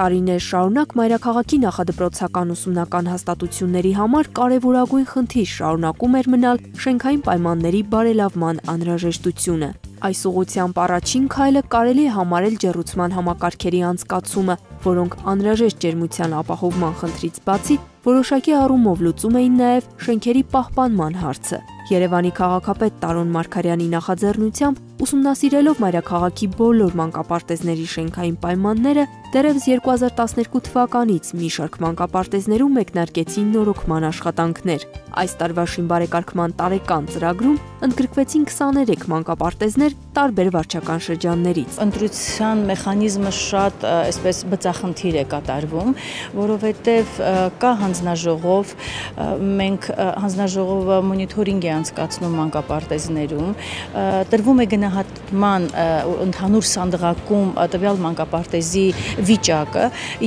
տարիներ շարունակ մայրաքաղաքի նախադպրոցական ուսումնական հաստատությունների համար կարևորագույն խնդիր շարունակում էր մնալ շենքային պայմանների բարելավման անհրաժեշտությունը։ Այս ուղությամբ առաջին քայլը կարելի է համարել ջեռուցման համակարգերի անցկացումը, որոնք անհրաժեշտ ջերմության ապահովման խնդրից բացի որոշակի առումով լուծում էին նաև շենքերի պահպանման հարցը։ Երևանի քաղաքապետ Տարոն Մարգարյանի նախաձեռնությամբ ուսումնասիրելով մայրաքաղաքի բոլոր մանկապարտեզների շենքային պայմանները, դեռևս 2012 թվականից մի շարք մանկապարտեզներում մեկնարկեցին նորոգման աշխատանքներ։ Այս տարվա շինբարեկարգման տարեկան ծրագրում ընդգրկվեցին 23 մանկապարտեզներ տարբեր վարչական շրջաններից։ Ընտրության մեխանիզմը շատ այսպես բծախնդիր է կատարվում, որովհետև կա հանձնաժողով, մենք հանձնաժողովը մոնիթորինգ է անցկացնում մանկապարտեզներում, տրվում է գնահատման ընդհանուր սանդղակում տվյալ մանկապարտեզի վիճակը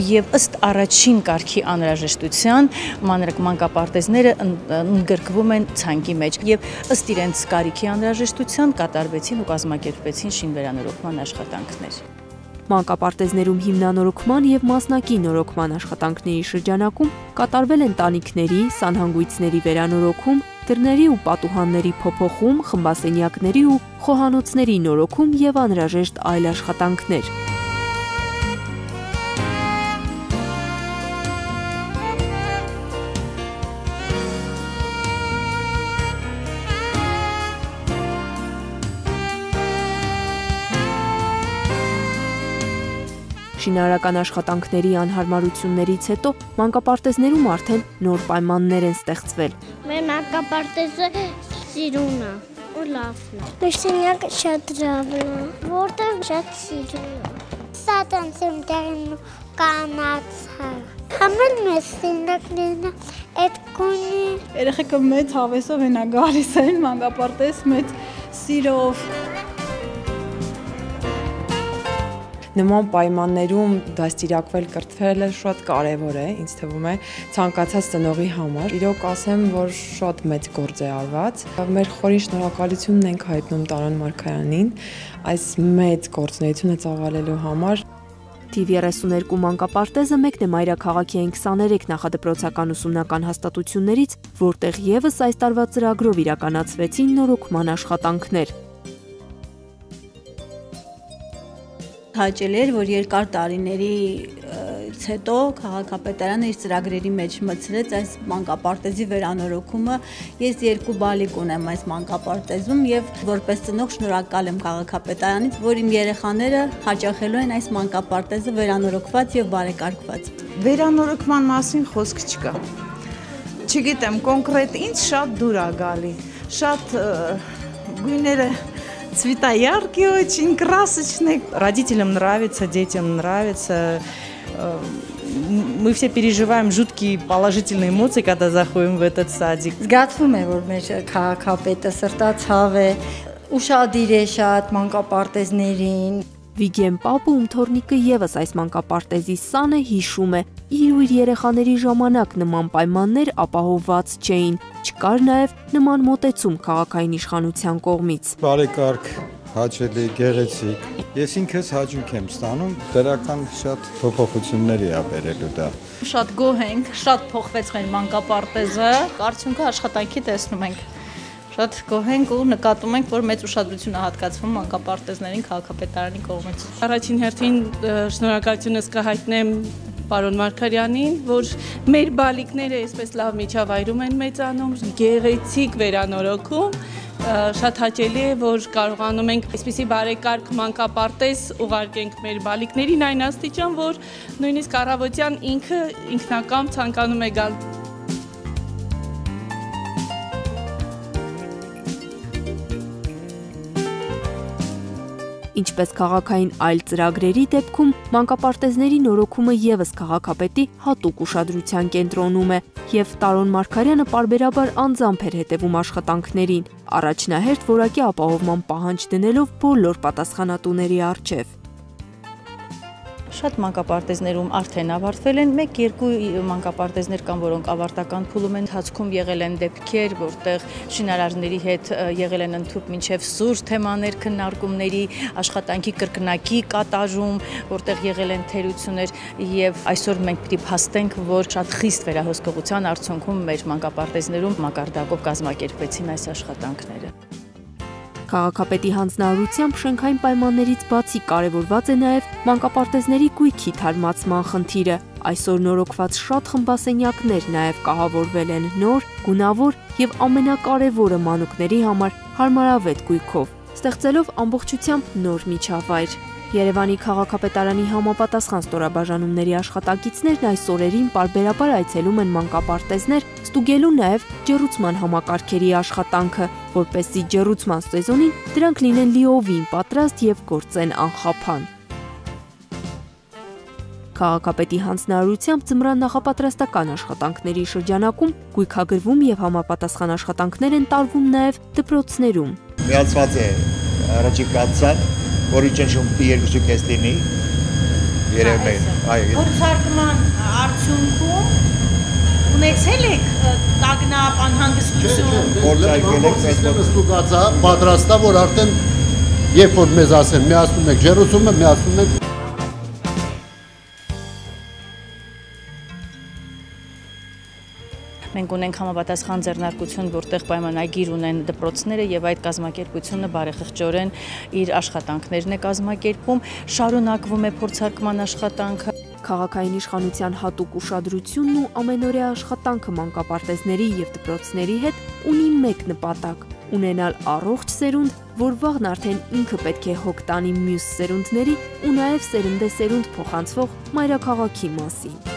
եւ ըստ առաջին կարգի անհրաժեշտության մանկապարտեզները ընդգրկվում են ցանկի մեջ եւ ըստ իրենց կարիքի անհրաժեշտության կատարվեցին ու կազմակերպվեցին շինվերանորոգման աշխատանքներ մանկապարտեզներում հիմնանորոգման եւ մասնակի նորոգման աշխատանքների շրջանակում կատարվել են տանիքների, սանհանգույցների վերանորոգում, դռների ու պատուհանների փոփոխում, խմբասենյակների ու խոհանոցների նորոգում եւ անհրաժեշտ այլ աշխատանքներ։ Շինարարական աշխատանքների անհարմարություններից հետո մանկապարտեզներում արդեն նոր պայմաններ են ստեղծվել։ Մեր մանկապարտեզը սիրուն է ու լավն է։ Մշտենյակը շատ լավն է, որտեղ շատ սիրուն է։ Սատանցում դերն կանացա։ Համել մեզ սինդակներն այդ կունի։ Երեխեքը մեծ հավեսով են գալիս են մանկապարտեզ մեծ սիրով։ նման պայմաններում դաստիարակվել կրթվելը շատ կարևոր է, ինձ թվում է, ցանկացած տնողի համար։ Իրոք ասեմ, որ շատ մեծ գործ է արված։ Մեր խորին շնորհակալությունն ենք հայտնում Տարոն Մարկայանին այս մեծ գործունեությունը ծավալելու համար։ Թիվ 32 մանկապարտեզը մեկն է մայրաքաղաքի այն 23 նախադպրոցական ուսումնական հաստատություններից, որտեղ եւս այս տարվա ծրագրով իրականացվեցին նորոգման աշխատանքներ։ հաճելի էր, որ երկար տարիների հետո քաղաքապետարանը իր ծրագրերի մեջ մտցրեց այս մանկապարտեզի վերանորոգումը։ Ես երկու բալիկ ունեմ այս մանկապարտեզում եւ որպես ծնող շնորհակալ եմ քաղաքապետարանից, որ իմ երեխաները հաճախելու են այս մանկապարտեզը վերանորոգված եւ բարեկարգված։ Վերանորոգման մասին խոսք չկա։ Չգիտեմ կոնկրետ ինչ շատ դուր է գալի։ Շատ գույները Цвета яркие очень, красочные. Родителям нравится, детям нравится. Мы все переживаем жуткие положительные эмоции, когда заходим в этот садик. Զգացվում է, որ մեր քաղաքապետը սրտացավ է, ուշադիր է շատ մանկապարտեզներին, Վիգեն Պապը ումթորնիկը եւս այս մանկապարտեզի սանը հիշում է։ Իր ու իր երեխաների ժամանակ նման պայմաններ ապահովված չէին։ Չկար նաեւ նման մոտեցում քաղաքային իշխանության կողմից։ Բարեկարգ հաճելի, գեղեցիկ։ Ես ինքս հաճույք եմ ստանում, դրական շատ փոփոխությունների ա բերելու դա։ Շատ գոհ ենք, շատ փոխվեց մեր մանկապարտեզը, արդյունքը աշխատանքի տեսնում ենք շատ գոհ ենք ու նկատում ենք, որ մեծ ուշադրություն է հատկացվում մանկապարտեզներին քաղաքապետարանի կողմից։ Առաջին հերթին շնորհակալությունս կհայտնեմ պարոն Մարկարյանին, որ մեր բալիկները այսպես լավ միջավայրում են մեծանում, գեղեցիկ վերանորոգում, շատ հաճելի է, որ կարողանում ենք այսպիսի բարեկարգ մանկապարտեզ ուղարկենք մեր բալիկներին այն աստիճան, որ նույնիսկ առավոտյան ինքը ինքնակամ ցանկանում է գալ Ինչպես քաղաքային այլ ծրագրերի դեպքում, մանկապարտեզների նորոգումը եւս քաղաքապետի հատուկ ուշադրության կենտրոնում է, եւ Տարոն Մարկարյանը parberabar անձամբ էր հետևում աշխատանքներին, առաջնահերթ որակի ապահովման պահանջ դնելով բոլոր պատասխանատուների առջև շատ մանկապարտեզներում արդեն ավարտվել են, 1-2 մանկապարտեզներ կան, որոնք ավարտական փուլում են, հացքում եղել են դեպքեր, որտեղ շինարարների հետ եղել են ընդཐུպ մինչև սուր թեմաներ քննարկումների, աշխատանքի կրկնակի կատարում, որտեղ եղել են թերություններ եւ այսօր մենք պիտի փաստենք, որ շատ խիստ վերահսկողության արդյունքում մեր մանկապարտեզներում մակարդակով կազմակերպվեցին այս աշխատանքները։ Քաղաքապետի հանձնարարությամբ շենքային պայմաններից բացի կարևորված է նաև մանկապարտեզների գույքի թարմացման խնդիրը։ Այսօր նորոգված շատ խմբասենյակներ նաև կահավորվել են նոր, գունավոր եւ ամենակարևորը մանուկների համար հարմարավետ գույքով, ստեղծելով ամբողջությամբ նոր միջավայր։ Երևանի քաղաքապետարանի համապատասխան ստորաբաժանումների աշխատակիցներն այս օրերին parberabar այցելում են մանկապարտեզներ, ստուգելու նաև ջեռուցման համակարգերի աշխատանքը, որպեսզի ջեռուցման սեզոնին դրանք լինեն լիովին պատրաստ եւ գործեն անխափան։ Քաղաքապետի հանձնարարությամբ ծմրան նախապատրաստական աշխատանքների շրջանակում գույքագրվում եւ համապատասխան աշխատանքներ են տարվում նաեւ դպրոցներում։ Միացված է ռեջիկացիան որի երկուսու կես լինի երևում է այո փորձարկման արդյունքում ունեցել եք տագնապ անհանգստություն փորձարկել եք սիստեմը ստուգած է պատրաստա որ արդեն երբ որ մեզ ասեն միացնում եք ջերուսումը միացնում եք Մենք ունենք համապատասխան ձեռնարկություն, որտեղ պայմանագիր ունեն դպրոցները եւ այդ կազմակերպությունը բարեխղճորեն իր աշխատանքներն է կազմակերպում, շարունակվում է փորձարկման աշխատանքը քաղաքային իշխանության հատուկ ուշադրությունն ու ամենօրյա աշխատանքը մանկապարտեզների եւ դպրոցների հետ ունի մեկ նպատակ՝ ունենալ առողջ սերունդ, որ վաղն արդեն ինքը պետք է հոգ տանի մյուս սերունդների ու նաև սերնդե սերունդ փոխանցվող մայրաքաղաքի մասին։